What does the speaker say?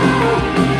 Because